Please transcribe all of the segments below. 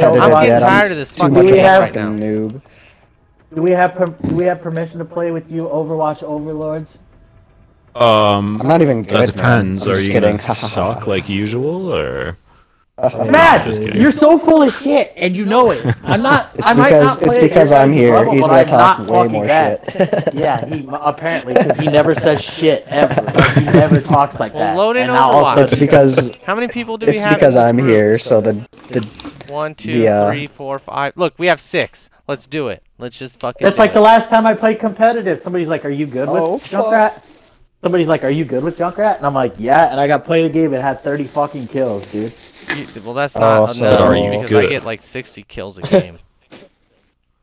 play competitive Overwatch? yet. I'm I'm tired of this too fucking much of a game right fucking noob. Do we have per- do we have permission to play with you, Overwatch Overlords? Um, I'm not even good. that depends. Man. I'm Are you kidding. gonna suck like usual, or Uh, Matt, just kidding. you're so full of shit, and you know it. I'm not. It's I might because not play it's because your I'm here. level, He's gonna I'm talk way more bad. shit. Yeah, he apparently because he never says shit ever. He never talks like Well, that. load in and now all of Overwatch. it's because How many people do we it's have? because I'm here. So the the One, two, the, uh, three, four, five. Look, we have six. Let's do it. Let's just fucking. That's do like it. the last time I played competitive. Somebody's like, "Are you good with Oh, fuck. Junkrat?" Somebody's like, "Are you good with Junkrat?" And I'm like, "Yeah." And I got played a game and had 30 fucking kills, dude. You- well, that's Oh, not so- enough Are you because I get like 60 kills a game.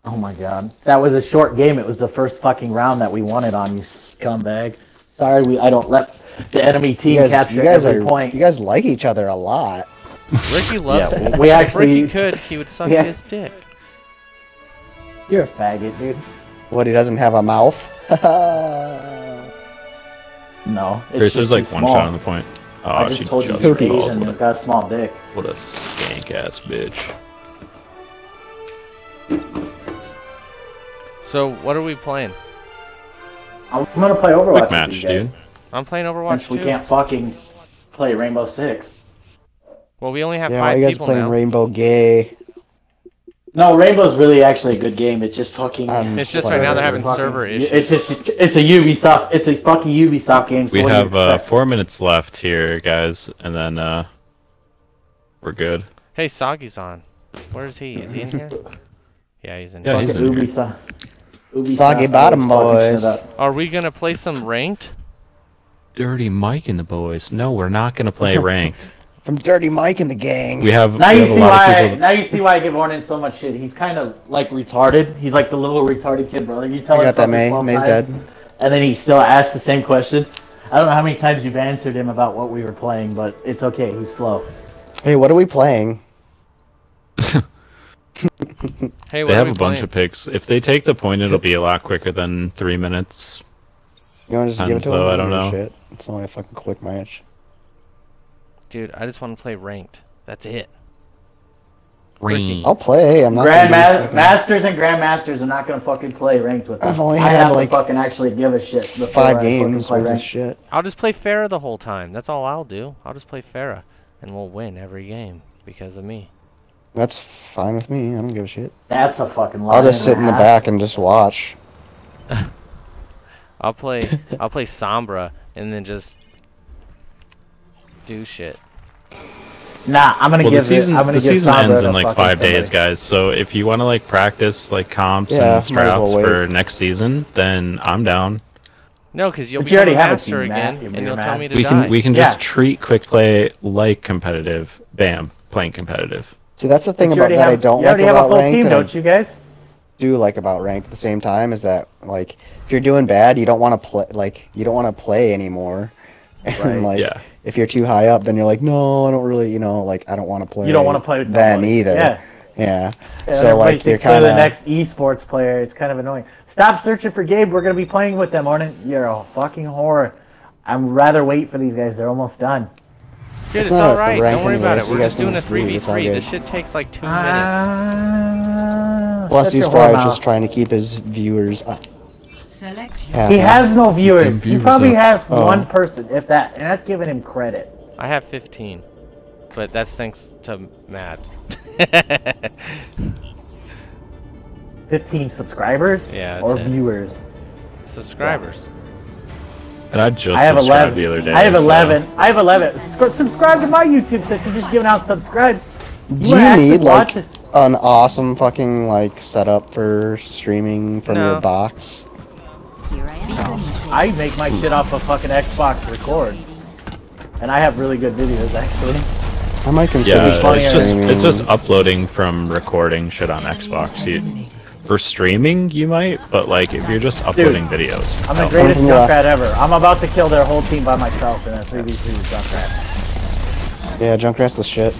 Oh my god, that was a short game. It was the first fucking round that we won it on. You scumbag. Sorry, we I don't let the enemy team you guys, capture you guys every are point. you guys like each other a lot. Ricky loves Yeah, it. we If actually- Ricky could, he would suck Yeah. his dick. You're a faggot, dude. What he doesn't have a mouth. No, it's Chris, just there's like too one small. shot on the point. Oh, I ah, just she told you just he's Poopy. Asian. What He's got a small dick. what a skank ass bitch. So, what are we playing? I'm gonna play Overwatch. Quick match, with you guys, dude. I'm playing Overwatch Since we too. can't fucking play Rainbow Six. Well, we only have yeah, why five you guys people playing now. Rainbow Gay? No, Rainbow's really actually a good game. It's just fucking. Um, It's just right right now they're having fucking- server issues. It's just it's a Ubisoft. It's a fucking Ubisoft game. So We what do you have uh, four minutes left here, guys, and then uh, we're good. Hey, Sagi's on. Where is he? Is he in here? Yeah, he's in Yeah, here. he's Fucking in here. Ubisoft. Ubisoft Soggy bottom, boys. Are we gonna play some ranked? Dirty Mike and the boys. No, we're not gonna play ranked. From Dirty Mike and the gang. We have, Now we you have a see lot why. of. Now you see why I give Ornon so much shit. He's kind of like retarded. He's like the little retarded kid brother. You tell I him got that, something May. May's times, dead. and then he still asks the same question. I don't know how many times you've answered him about what we were playing, but it's okay. He's slow. Hey, what are we playing? Hey, what They are have we a bunch playing? of picks. If they take the point, it'll be a lot quicker than three minutes. You want to just give it to Depends, though, him? I don't know. Shit. It's only a fucking quick match. Dude, I just want to play ranked. That's it. Ring. I'll play. I'm not. gonna fucking- Masters and Grandmasters are not gonna fucking play ranked with them. I've only I had, like, fucking actually give a shit. before I Five games play worth ranked. shit. I'll just play Pharah the whole time. That's all I'll do. I'll just play Pharah, and we'll win every game because of me. That's fine with me. I don't give a shit. That's a fucking lie. I'll just sit in the back and just watch. I'll play. I'll play Sombra and then just do shit. Nah, I'm gonna Well, give the season it. I'm gonna the give season Sombra ends in like fucking five days, guys. So if you want to like practice like comps Yeah, and might as well for next season, then I'm down. No, because you'll But be you already a have a master team, again, You're and you'll mad. tell me to We die. can we can just Yeah. treat quick play like competitive. Bam, playing competitive. See, that's the thing about already that I don't like already have a about ranked, team, don't you guys? do like about ranked at the same time is that like if you're doing bad, you don't want to play. Like you don't want to play anymore. And Right. like Yeah. If you're too high up, then you're like, no, I don't really, you know, like I don't want to play. You don't want to play with then nobody. either. Yeah. Yeah. Yeah, so like you're kind they're the next esports player. It's kind of annoying. Stop searching for Gabe. We're gonna be playing with them, Arnon. You're a fucking whore. I'm rather wait for these guys. They're almost done. Dude, It's it's, not all a right. rank Don't worry about it. We're just doing a just leave, it's all 3v3. This shit takes like two Ah, minutes. Plus, he's probably just trying to keep his viewers up. Select happy. He has no viewers. He viewers probably up. has Oh. one person, if that, and that's giving him credit. I have 15, but that's thanks to Matt. 15 subscribers Yeah, or it. viewers. Subscribers. And I just I have subscribed 11. the other day. I have so- 11. I have 11. Sc- subscribe to my YouTube since you're just giving out subscribes. Do you have to need like an awesome fucking like setup for streaming from No. your box? Here I am. I make my shit off of fucking Xbox Record, and I have really good videos actually. I might consider Yeah, start it's just streaming. it's just uploading from recording shit on Xbox. You, for streaming, you might, but like if you're just uploading videos, I'm the greatest from. Junkrat ever. I'm about to kill their whole team by myself in a 3v3 with Junkrat. yeah, Junkrat's the shit.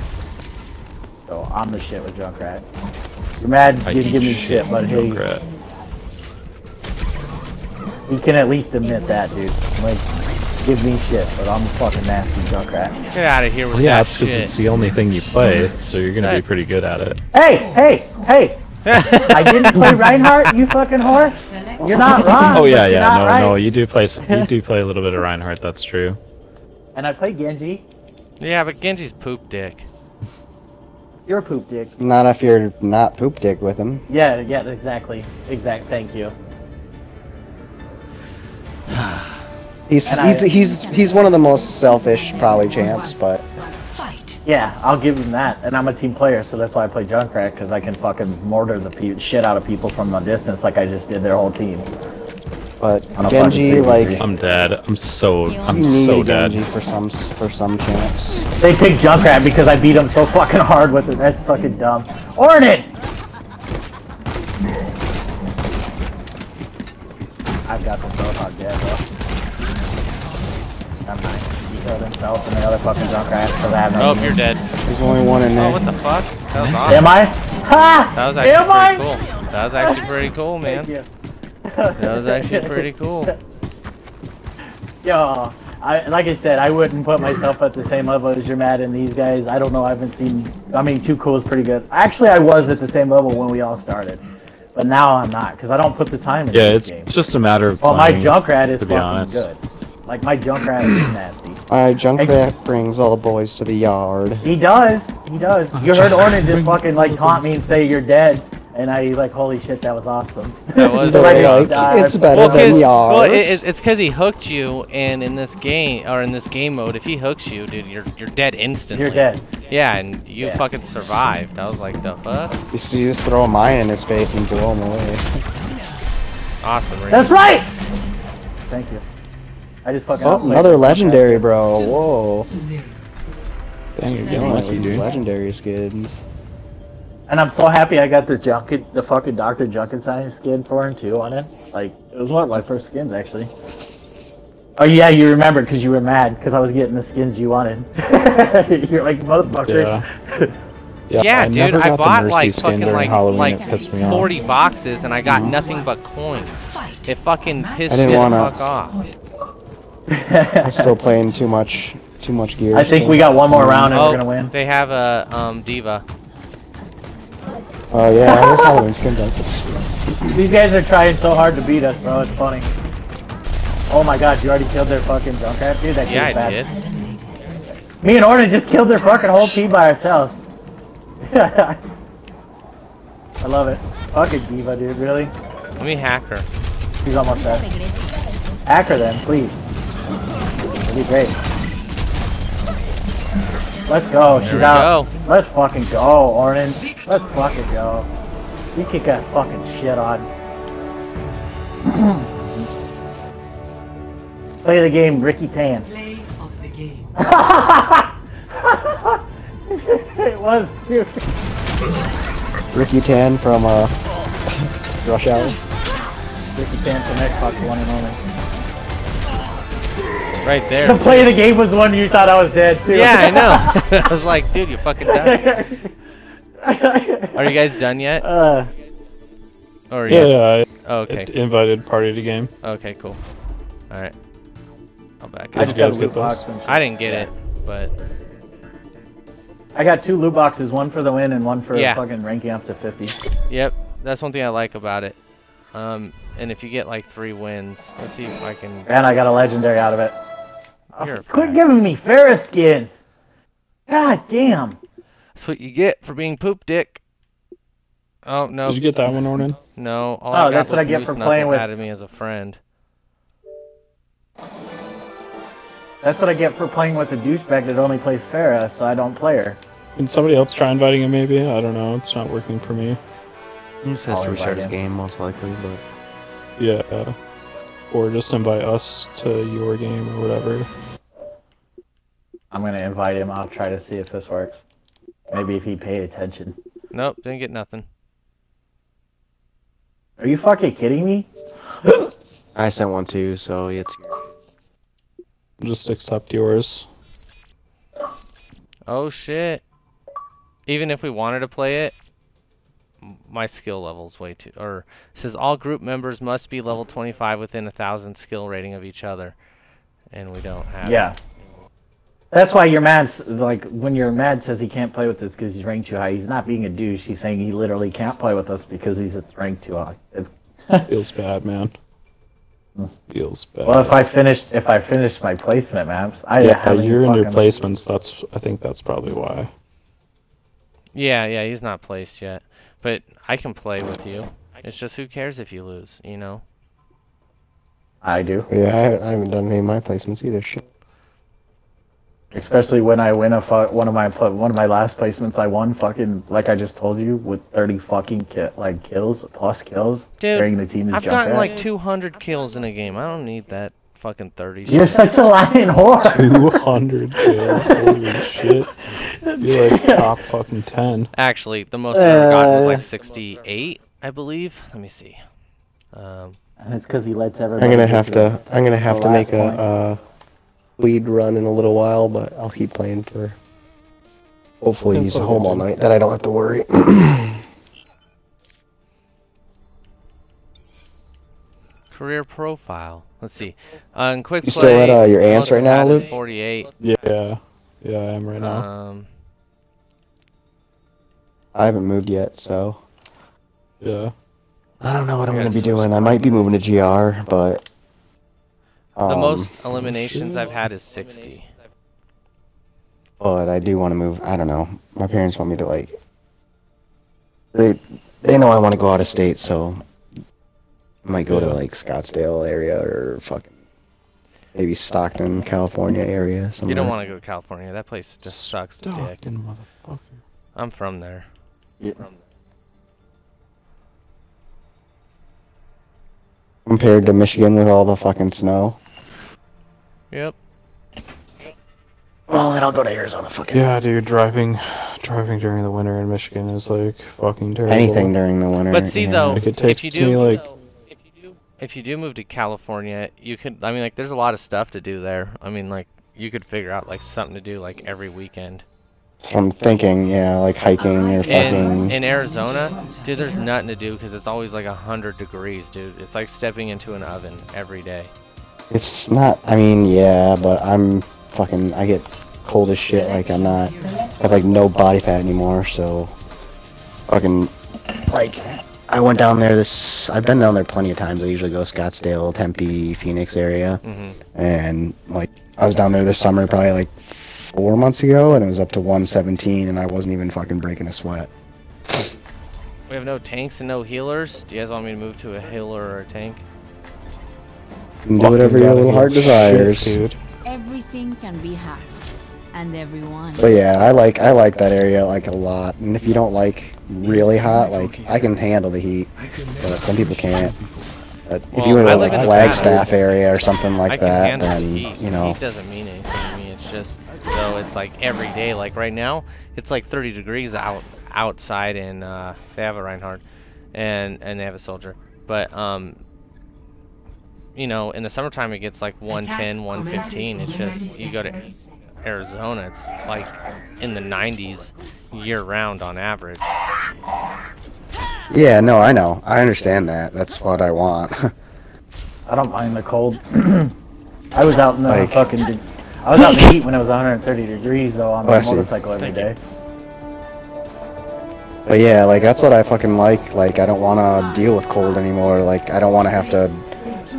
So I'm the shit with Junkrat. You're mad you didn't give me shit, but hey, Junkrat. You can at least admit that, dude. Like, give me shit, but I'm a fucking nasty Junkrat. Get out of here with Well, yeah, that that's because it's the only thing you play, so you're gonna Hey. be pretty good at it. Hey, hey, hey! I didn't play Reinhardt, you fucking whore. You're not oh, wrong. Oh yeah, but you're yeah, not no, right. no, you do play, you do play a little bit of Reinhardt. That's true. And I play Genji. yeah, but Genji's poop dick. You're a poop dick. Not if you're not poop dick with him. Yeah, yeah, exactly. Exact. Thank you. He's And he's I- he's he's one of the most selfish probably champs, but fight. Yeah, I'll give him that. And I'm a team player, so that's why I play Junkrat because I can fucking mortar the pe- shit out of people from a distance, like I just did their whole team. but Genji like I'm dead. I'm so, I'm you need so a dead. Genji for some for some champs. They picked Junkrat because I beat him so fucking hard with it. That's fucking dumb. Ornid! I've got them both on dead, though. I'm nice. Killed himself and the other fucking Junkrat because I have no Oh, team. you're dead. There's only one in there. Oh, there. what the fuck? That was awesome. Am I? Ha! That was Am actually I? pretty cool. That was actually pretty cool, man. Thank you. That was actually pretty cool. Yo, I, like I said, I wouldn't put myself at the same level as your Matt and these guys. I don't know. I haven't seen. I mean, Too Cool is pretty good. Actually, I was at the same level when we all started, but now I'm not because I don't put the time in Yeah, this it's game. just a matter of Well, my playing. Junkrat is to be fucking honest. good. Like my Junkrat is nasty. Alright, Junkrat brings all the boys to the yard. He does. He does. You heard Ornon just fucking like taunt me and say you're dead, and I like holy shit, that was awesome. That was They're Like, like, uh, it's better Well, than 'cause- yours. well, it, it's- it's because he hooked you, and in this game or in this game mode, if he hooks you, dude, you're you're dead instantly. You're dead. Yeah, and you Yeah. fucking survived. I was like, the fuck? you see, you just throw a mine in his face and blow him away. Awesome. Ring. That's right. Thank you. I just fucking. Oh, another the Junkrat. legendary, bro. Whoa. Zero. Dang, you're Getting getting lucky, these dude. legendary skins. And I'm so happy I got the Junket, the fucking Dr. Junkenstein skin for him too on it. Like, it was one of my first skins actually. Oh yeah, you remember because you were mad because I was getting the skins you wanted. You're like, motherfucker. Yeah. Yeah, I dude, never I got the bought Mercy like skin fucking during like Halloween. like it pissed off. 40 boxes, and I got mm-hmm. nothing but coins. It fucking pissed I didn't me wanna- the fuck off. I'm still playing too much, too much gear. I think we got one more round and oh, we're gonna win. they have a um D.Va. Oh yeah, those Halloween skins are pretty sweet. These guys are trying so hard to beat us, bro. It's funny. Oh my god, you already killed their fucking Junkrat, dude. That Yeah, I bad. did. Me and Orton just killed their fucking whole team by ourselves. I love it. Fucking D.Va, dude. Really? Let me hack her. She's almost dead. Hack her then, please. That'd be great. Let's go. She's out. go. Let's fucking go, Ornon. Let's fucking go. You kick that fucking shit on. Play the game, Ricky Tan. Play of the game. it was too. Ricky Tan from uh, Rush Hour. Ricky Tan from Xbox One and only. Right there. The there. play of the game was the one you thought I was dead too. Yeah, I know. I was like, dude, you fucking died. Are you guys done yet? Uh, Or Yeah, yes? yeah. Oh, okay. it invited party to game. Okay, cool. All right. I'll back I just you guys got a get loot those? box. I didn't get it, but I got two loot boxes, one for the win and one for Yeah. fucking ranking up to 50. yep, that's one thing I like about it. Um, and if you get like three wins, let's see if I can. And I got a legendary out of it. You're Quit fag. giving me Ferris skins. God damn. That's what you get for being poop dick. Oh no, Did you get that one, Ornon? no! All Oh, I got that's what I get for playing with- added me as a friend. That's what I get for playing with a douchebag that only plays Pharah, uh, so I don't play her. Can somebody else try inviting him? Maybe I don't know. It's not working for me. He just has to restart his game, most likely, but Yeah. Or just invite us to your game or whatever. I'm gonna invite him. I'll try to see if this works. Maybe if he paid attention. Nope, didn't get nothing. Are you fucking kidding me? I sent one too, so it's Just accept yours. Oh shit! Even if we wanted to play it, my skill level's way too. Or it says all group members must be level 25 within a thousand skill rating of each other. and we don't have. Yeah. That's why your mad, like, when your mad says he can't play with us because he's ranked too high, he's not being a douche. He's saying he literally can't play with us because he's ranked too high. It's, Feels bad, man. Feels bad. well, if I finished, if I finished my placement maps, I yeah, haven't you're in your fucking- placements. That's I think that's probably why. Yeah, yeah, he's not placed yet, but I can play with you. It's just who cares if you lose, you know? I do, Yeah, I, I haven't done any of my placements either. Shit. Especially when I win a fu- one of my pla- one of my last placements. I won fucking like I just told you with thirty fucking ki- like kills plus kills Dude, during the team is I've jump gotten at. like 200 kills in a game. I don't need that fucking 30. You're shit. such a lying whore. 200 kills. Holy shit. You're like top fucking 10. Actually, the most I've ever gotten was Uh. like 68, I believe. Let me see. Um, And it's because he lets everybody. I'm gonna have to. I'm gonna have to make last a uh, weed run in a little while, but I'll keep playing for. Hopefully he's home all night. That I don't have to worry. career profile. Let's see. In quick You play, still at, uh, your aunt's right now, Luke? 48. Yeah. Yeah, I am right now. Um, I haven't moved yet, so yeah. I don't know what I'm gonna be doing. I might be moving to GR, but. Um, the most eliminations I've had is 60. But I do want to move. I don't know. My parents want me to like. They they know I want to go out of state, so I might go to like Scottsdale area or fucking maybe Stockton, California area. Somewhere. You don't want to go to California. That place just sucks dick. Stockton, motherfucker. I'm from there. compared to Michigan with all the fucking snow. Yep. Well, then I'll go to Arizona. Fucking Yeah, dude, driving driving during the winter in Michigan is like fucking terrible. anything during the winter. But see, yeah. though, Like, it if you takes me do, like if you do move to California, you could. I mean, like, there's a lot of stuff to do there. I mean, like, you could figure out like something to do like every weekend. I'm thinking, yeah, like hiking or In fucking. in Arizona, dude, there's nothing to do because it's always like hundred degrees, dude. It's like stepping into an oven every day. It's not. I mean, yeah, but I'm fucking. I get cold as shit. Like I'm not. I have like no body fat anymore, so fucking like. I went down there this. I've been down there plenty of times. I usually go Scottsdale, Tempe, Phoenix area, hmm and like I was down there this summer, probably like four months ago, and it was up to 117, and I wasn't even fucking breaking a sweat. We have no tanks and no healers. Do you guys want me to move to a healer or a tank? You can do whatever your little heart desires. dude. Everything can be hacked, and everyone. But yeah, I like I like that area like a lot. And if you don't like really hot, like I can handle the heat, but some people can't. But if Well, you were I in live in the Flagstaff area or something like that, then the heat. you know, Heat doesn't mean anything to me. It's just though it's like every day. Like right now, it's like 30 degrees out outside, and uh, they have a Reinhardt, and and they have a soldier. But um, you know, in the summertime it gets like 110, 115. It's just you go to Arizona, it's like in the 90s year round on average. yeah, no, I know, I understand that. That's what I want. I don't mind the cold. I was out in the Like- fucking. I was out in the heat when it was 130 degrees though on my motorcycle every day. but yeah, like that's what I fucking like. Like I don't want to deal with cold anymore. Like I don't want to have to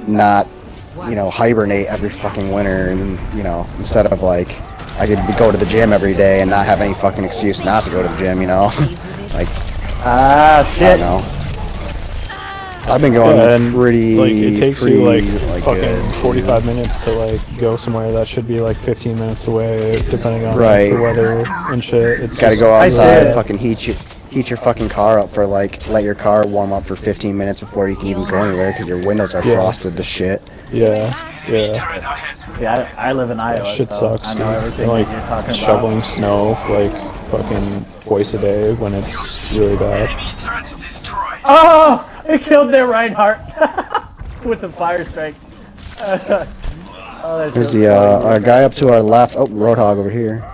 not, you know, hibernate every fucking winter, and you know, instead of like. I could go to the gym every day and not have any fucking excuse not to go to the gym, you know? like, Ah I don't shit! know. I've been going Yeah, and, pretty. Like it takes pretty, you like, good, fucking too. 45 minutes to like go somewhere that should be like 15 minutes away, depending on Right. like, the weather and shit. It's Gotta just- go outside, did. fucking heat your heat your fucking car up for like let your car warm up for 15 minutes before you can even go anywhere because your windows are Yeah. frosted to shit. Yeah, yeah. Yeah, I, I live in Iowa. Shit so sucks. I know everything like that you're talking shoveling about. snow like fucking twice a day when it's really bad. Oh, it killed their Reinhardt with the fire strike. oh, that's There's the uh, funny. our guy up to our left. Oh, Roadhog over here.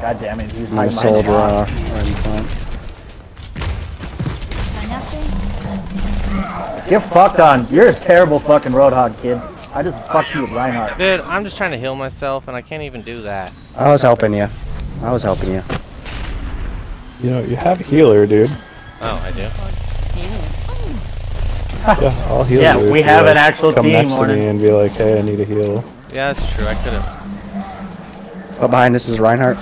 God damn it, he's And hiding the soldier behind uh, right in front. Get fucked on. You're a terrible fucking Roadhog, kid. I just fucked you with Reinhardt. Dude, I'm just trying to heal myself, and I can't even do that. I was helping you. I was helping you. You know, you have a healer, dude. Oh, I do. Yeah, I'll heal Yeah, you. if we you, have like, an actual come team, next to me and be like, hey, I need a heal. Yeah, that's true. I could have. Oh, behind us is Reinhardt.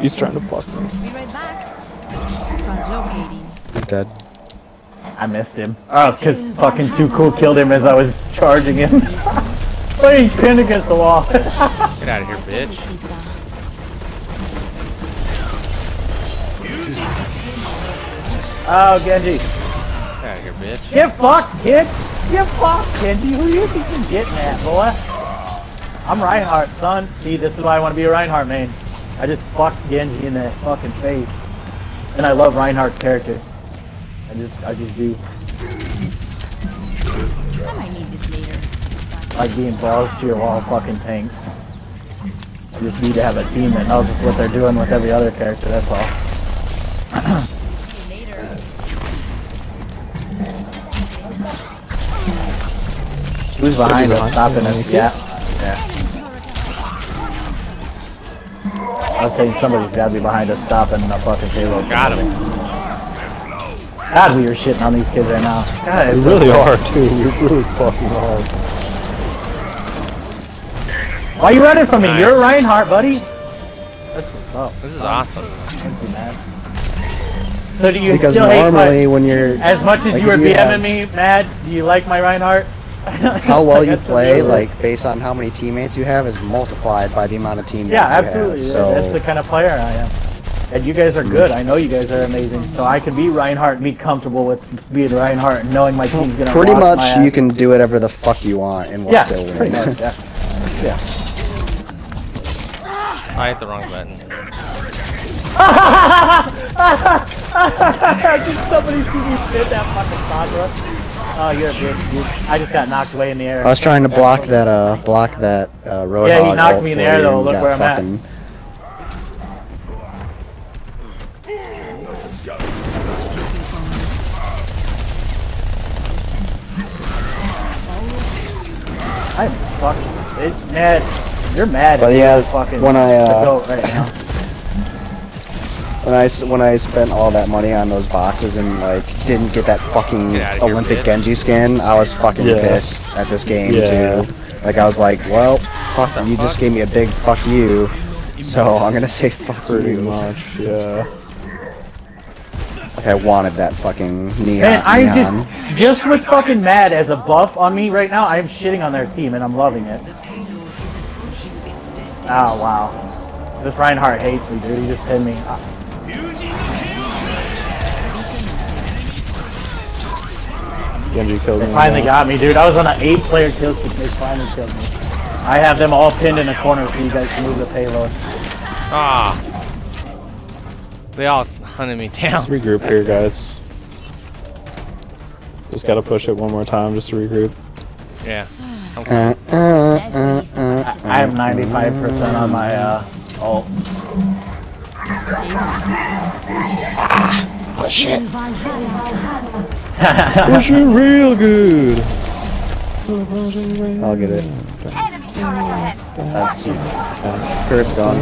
He's trying to fuck me. Be right back. Translocating. He's dead. I missed him. Oh, because fucking Too Cool killed him as I was charging him. but he pinned against the wall. Get out of here, bitch. oh, Genji. Get out of here, bitch. Get fucked, kid. Get fucked, Genji. Who you think you're getting at, boy? I'm Reinhardt, son. See, this is why I want to be a Reinhardt main. I just fucked Genji in the fucking face. And I love Reinhardt's character. I just, I just do. I might need this later. like being balls to your wall fucking tanks. I just need to have a team that knows what they're doing with every other character, that's all. See you later. Who's behind us stopping us? Yeah. Yeah. I was saying somebody's gotta be behind us stopping the fucking payload. Got him. God, we are shitting on these kids right now. God, We it's really are, too. We really fucking are. Why are you running from me? Nice. You're Reinhardt, buddy. That's what's up. This is awesome. Thank you, man. So do you Because still hate my- normally when you're As much as Like, you were if BMing me, Mad, do you like my Reinhardt? how well you play, what- like based on how many teammates you have, is multiplied by the amount of teammates Yeah, you absolutely. have. So That's the kind of player I am. And you guys are hmm. good. I know you guys are amazing. So I can be Reinhardt and be comfortable with being Reinhardt and knowing my team's gonna pretty much my you can do whatever the fuck you want and we'll Yeah, still win. pretty much. Yeah. yeah. I hit the wrong button. Did somebody see me spit that fucking Sandra? Oh, you're a bitch, dude. I just got knocked way in the air. I was trying to block that uh block that uh roadhog. Yeah, he knocked me in the air, though. Look where I'm at. I'm fucking. It's mad. You're mad. But yeah, fucking when I, uh, right now. When I s- when I spent all that money on those boxes and like didn't get that fucking Get outta here, Olympic. Genji skin, I was fucking Yeah. pissed at this game Yeah. too. Like I was like, well, fuck, The you just gave me a big fuck you, so I'm gonna say fuck Pretty you. much, yeah. Like I wanted that fucking neon. Man, I neon. just just with fucking mad as a buff on me right now. I'm shitting on their team and I'm loving it. Oh wow, this Reinhardt hates me, dude. He just pinned me. Ah. Genji killed They me. finally got me, dude. I was on an eight-player kill streak. They finally killed me. I have them all pinned in a corner so you guys can move the payload. Ah. They all hunted me down. Let's regroup here, guys. Just gotta push it one more time just to regroup. Yeah. I'm Uh, uh, uh, uh, I am 95% on my uh, ult. oh shit. Push it real good! I'll get it. That's cute. Kurt's gone.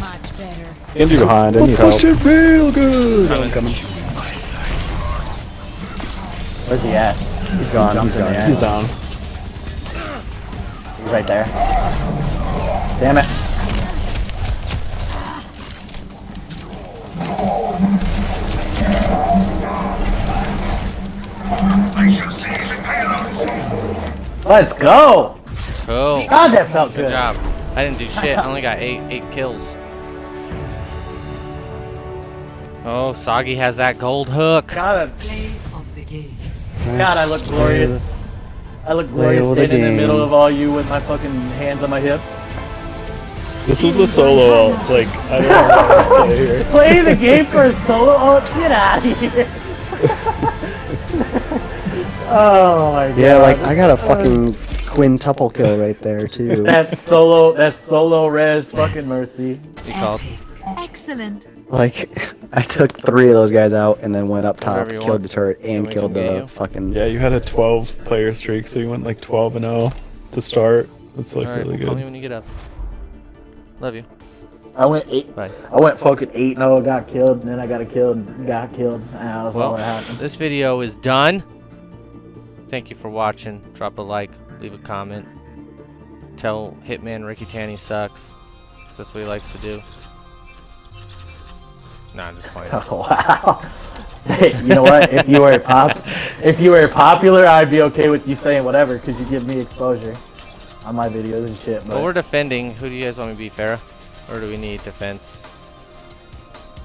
Much better. Genji behind, I need help. it real good. coming. coming. Where's he at? He's gone. Jumps He's in the gone. He's down. He's right there. Damn it. Let's go! Cool. God, that felt Good good. job. I didn't do shit. I only got eight eight kills. Oh, Soggy has that gold hook. God, Play of the game. God, I look glorious. I look glorious of the standing in the middle of all you with my fucking hands on my hips. This was a solo ult, like, I don't know how to play here. Play the game for a solo? Oh, get out of here. oh my god. Yeah, like I got a fucking quintuple kill right there too. That's solo, that's solo res fucking mercy. You called. Excellent. Like I took three of those guys out and then went up top, killed want. the turret, and we killed the you. fucking. Yeah, you had a 12 player streak, so you went like 12 and 0 to start. That's like Alright, really call me good. when you get up. Love you. I went eight. Bye. I went fucking eight. No, oh, got killed. And then I got a killed. Got killed. And that was all Well, that happened. this video is done. Thank you for watching. Drop a like, leave a comment. Tell Hitman Ricky Tanny sucks. That's what he likes to do. Nah, I'm just playing. Oh, wow. Hey, you know what? If you were pop, if you were popular, I'd be okay with you saying whatever because you give me exposure on my videos and shit. But we're defending. Who do you guys want me to be, Pharah? Or do we need defense?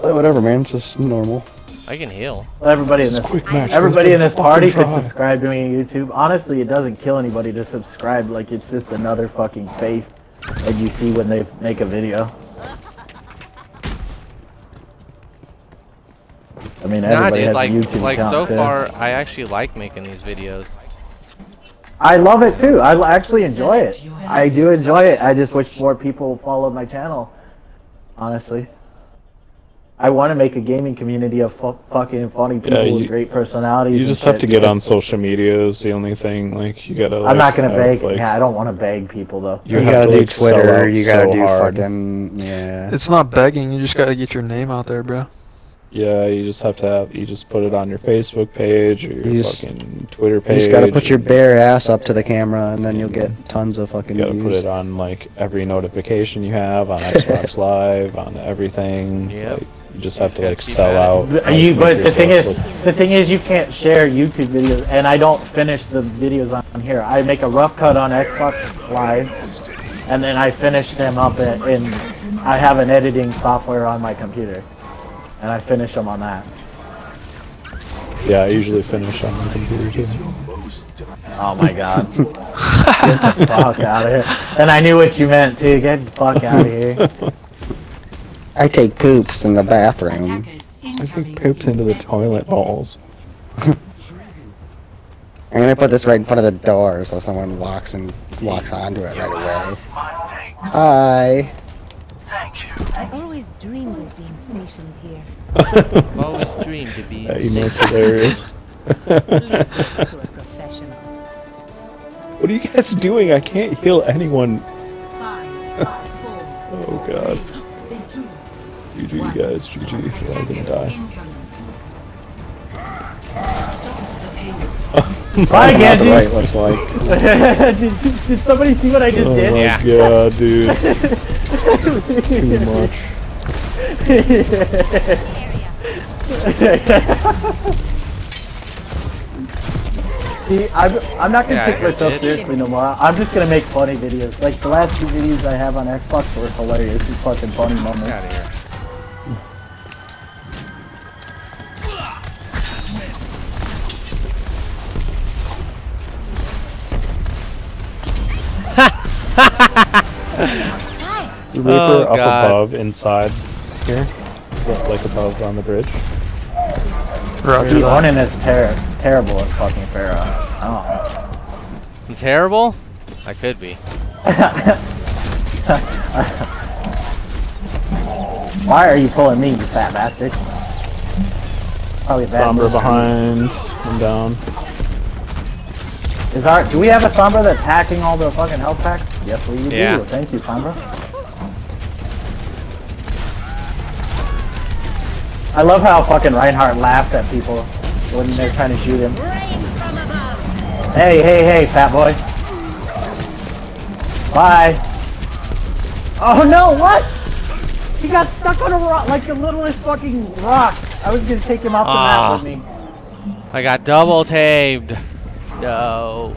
Whatever, man. It's just normal. I can heal. everybody in this Quick match. everybody in this party could subscribe to me on YouTube. Honestly, it doesn't kill anybody to subscribe. Like it's just another fucking face that you see when they make a video. I mean, Nah, everybody dude. has Like, a YouTube like account so too. far, I actually like making these videos. I love it too. I actually enjoy it. I do enjoy it. I just wish more people followed my channel. Honestly, I want to make a gaming community of fu- fucking funny people Yeah, with great personalities. You just have to get on social media is the only thing. Like you gotta. Like, I'm not gonna have, beg. Like, yeah, I don't want to beg people though. You You, gotta to, do like, Twitter. You gotta so do hard. fucking yeah. It's not begging, you just gotta get your name out there, bro. Yeah, you just have to have. You just put it on your Facebook page or your You just- fucking Twitter page. You just gotta put your bare ass up to the camera, and then you'll get tons of fucking You gotta put it on like every notification you have on Xbox Live, on everything. Yep. Like, you just have to like sell out. But like, you, but the thing is, yourself the thing is, you can't share YouTube videos, and I don't finish the videos on here. I make a rough cut on Xbox Live, and then I finish them up in, in I have an editing software on my computer, and I finish them on that. yeah, I usually finish on my computer too. Oh my god. Get the fuck out of here. And I knew what you meant too. Get the fuck out of here. I take poops in the bathroom. I think incoming. poops into the toilet bowls. I'm gonna put this right in front of the door so someone walks and walks onto it right away. Hi. Thank you. I always dreamed of being stationed here. I've always dreamed to be. Yeah, you know it's hilarious. Leave this to a professional. What are you guys doing? I can't heal anyone. Five, four, Oh god. Two, GG you guys, GG. You're all gonna die. incoming. Stop. Bye, Not the Genji. right looks like. did, did, did somebody see what I just Oh did? my Yeah. god, dude. It's too much. See, I'm, I'm not gonna Yeah, take myself did. seriously no more. I'm just gonna make funny videos. Like the last two videos I have on Xbox were hilarious. It's fucking funny moments. The Reaper Oh, up God. above inside here. Is that like above on the bridge? Roger The that. Ronin is ter- terrible at fucking Pharah. Oh. I'm terrible? I could be. Why are you pulling me, you fat bastard? Probably a bad. Sombra move. behind and down. Is our do we have a Sombra that's hacking all the fucking health packs? Yes, we do. Yeah. Thank you, Sombra. I love how fucking Reinhardt laughs at people when they're trying to shoot him. Hey, hey, hey, fat boy. Bye. Oh no, what? He got stuck on a rock, like the littlest fucking rock. I was gonna take him off the Ah. map with me. I got double taped. No.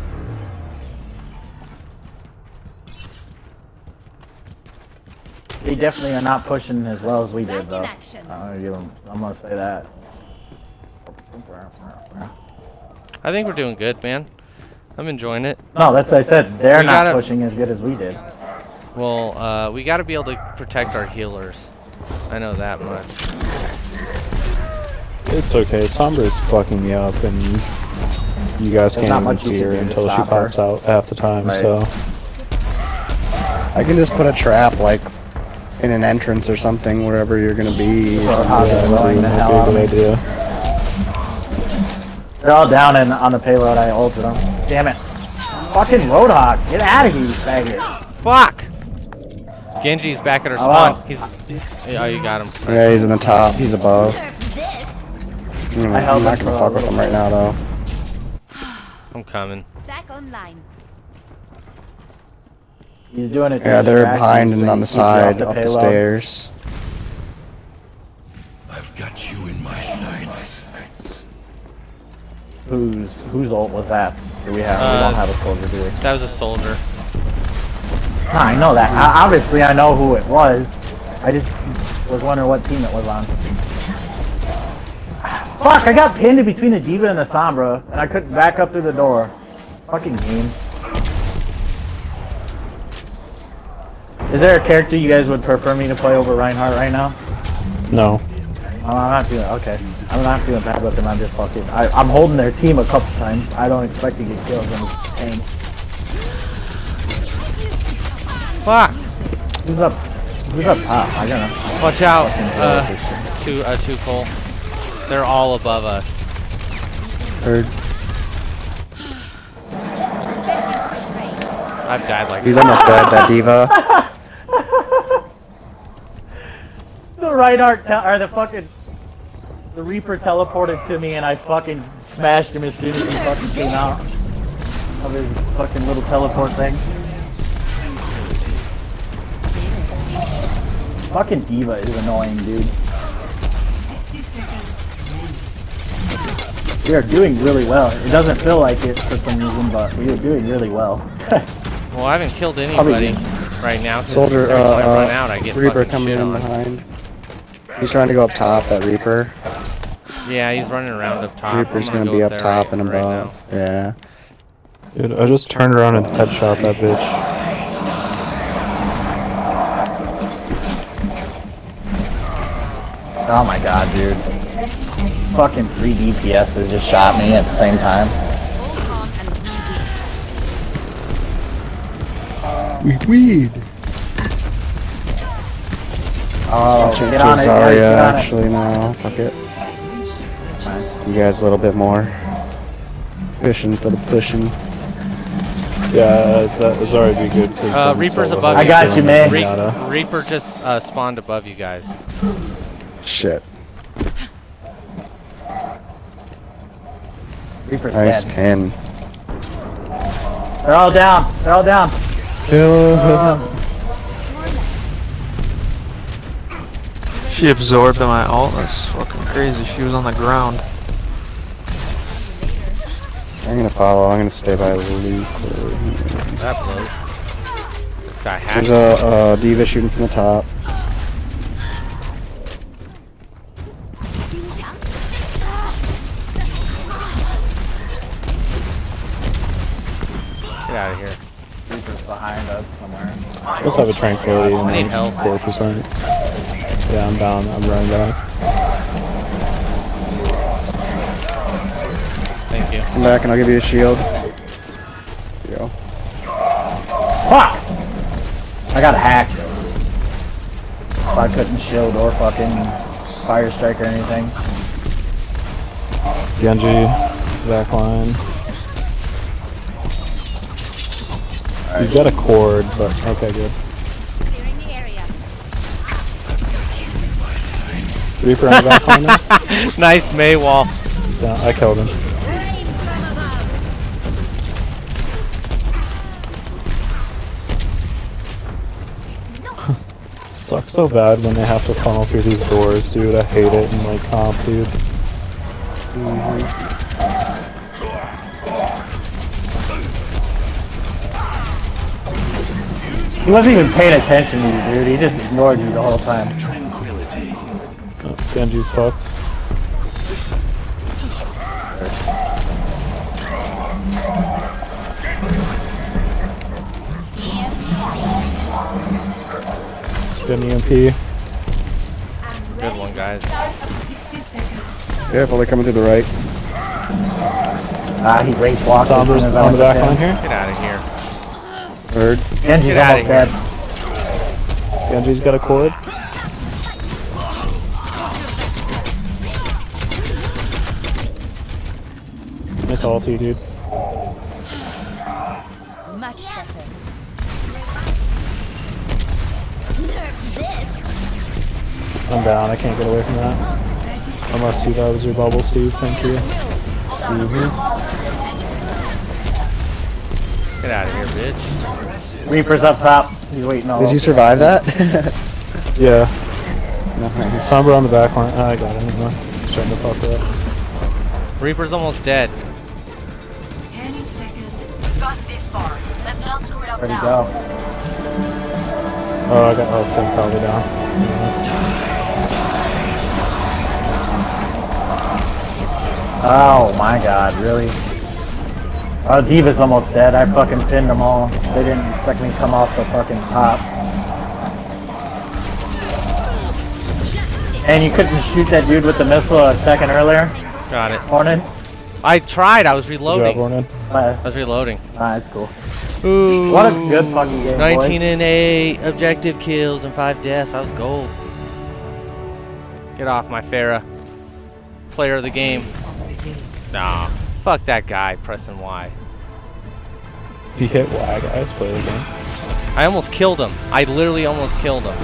They definitely are not pushing as well as we did, though. I'm gonna give 'em- I'm gonna say that. I think we're doing good, man. I'm enjoying it. No, that's what I said. They're We not gotta- pushing as good as we did. Well, uh, we got to be able to protect our healers. I know that much. It's okay. Sombra's fucking me up, and you guys There's can't even see can her until she stop her. pops out half the time. Right. So I can just put a trap like in an entrance or something, wherever you're gonna be. Or Or something. Yeah, the hell be a out of me. They're all down and on the payload. I ulted them. Damn it. Fucking Roadhog. Get out of here, you faggot. Fuck! Genji's back at our Oh, spawn. wow. He's. Oh, you got him. Yeah, he's in the top. He's above. Mm, I held I'm not gonna fuck with him right now though. I'm coming. Back online. He's doing it. Yeah, they're behind and on the keeps you off side, up the stairs. I've got you in my sights. Whose whose ult was that? Do we have? we Uh, don't have a soldier, do we? That was a soldier. Nah, I know that. I, obviously, I know who it was. I just was wondering what team it was on. Fuck! I got pinned in between the D.Va and the Sombra, and I couldn't back up through the door. Fucking game. Is there a character you guys would prefer me to play over Reinhardt right now? No. Oh, I'm not feeling okay. I'm not feeling bad with them. I'm just fucking. I, I'm holding their team a couple times. I don't expect to get killed in this game. Fuck! Who's up? Who's up top? I don't know. Watch out! Uh, two, uh, two Cole. They're all above us. Heard. I've died like. He's almost dead. That D.Va. The Reinhardt tel- or the fucking the Reaper teleported to me and I fucking smashed him as soon as he fucking came out of his fucking little teleport thing. Fucking D.Va is annoying, dude. We are doing really well. It doesn't feel like it for some reason, but we are doing really well. Well, I haven't killed anybody right now. Soldier, every time I run uh, out, I get Reaper coming shit in on. behind. He's trying to go up top. That Reaper. Yeah, he's running around up top. Reaper's I'm gonna, be up there top right- and right above. yeah. Dude, I just turned around and headshot that bitch. Oh my god, dude. Fucking three DPSs just shot me at the same time. Weed, weed. Oh, I'll get on it, Zarya get actually no. Fuck it. You guys a little bit more. Pushing for the pushing. Yeah, that is already be good. 'cause Uh, I'm Reaper's solo above I you. I got you, man. Re- Reaper just uh, spawned above you guys. Shit. Reaper's Nice dead. pin. They're all down. They're all down. She absorbed my ult. That's fucking crazy. She was on the ground. I'm gonna follow. I'm gonna stay by Luke. That blows. This guy There's a, a D.Va shooting from the top. Get out of here. Reaper's behind us somewhere. Let's have a tranquility I need and help. four percent. Yeah, I'm down. I'm running down. Thank you. Come back and I'll give you a shield. There you go. Fuck! I got hacked. So I couldn't shield or fucking fire strike or anything. Genji, back line. He's got a cord, but okay, good. Reaper on the back line now? nice Mei wall. Yeah, I killed him. Sucks so bad when they have to funnel through these doors, dude. I hate it in like comp, dude. He wasn't even paying attention to you, dude. He just ignored you the whole time. Genji's fucked. Get an EMP. Good one, guys. Careful, they're coming to the right. Ah, he race walked. as Sombra's soon as on the went back line here. Get out of here. Heard. Genji's Get outta almost dead. Genji's got a cord. Nice ulti, dude. Much better. I'm down. I can't get away from that. Unless you that was your bubble, Steve. Thank you. Get out of here, bitch. Reaper's up top. He's waiting all Did you survive that? Yeah. nice. Sombra on the back line. Ah, I got him. Never mind. Starting to fuck up. Reaper's almost dead. Where'd go? Oh, I got oh, thing probably down. Oh my god, really? Oh, D.Va's almost dead. I fucking pinned them all. They didn't expect me to come off the fucking top. And you couldn't shoot that dude with the missile a second earlier, Got it. Hornet? I tried. I was Good job, reloading. Hornet. I was reloading. ah, that's cool. Ooh. What a good fucking game, 19 boys. and 8 objective kills and 5 deaths. I was gold. Get off my Pharah. Player of the game. Nah. Fuck that guy pressing Y. If you hit Y, guys, play the game. I almost killed him. I literally almost killed him.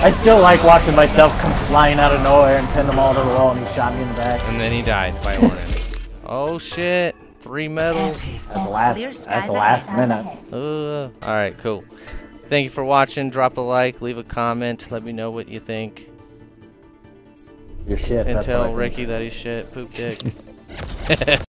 I still like watching myself come flying out of nowhere and pin them all to the wall and he shot me in the back. And then he died by Hornet. oh shit. Three medals. At the last, at the last minute. Uh, Alright, cool. Thank you for watching. Drop a like, leave a comment, let me know what you think. Your shit. And that's tell. Ricky that he's shit. Poop dick.